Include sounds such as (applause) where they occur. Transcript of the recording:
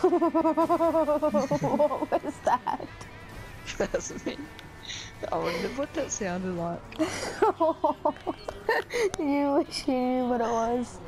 (laughs) what was that? That's me. I wonder what that sounded like. (laughs) you wish you knew what it was.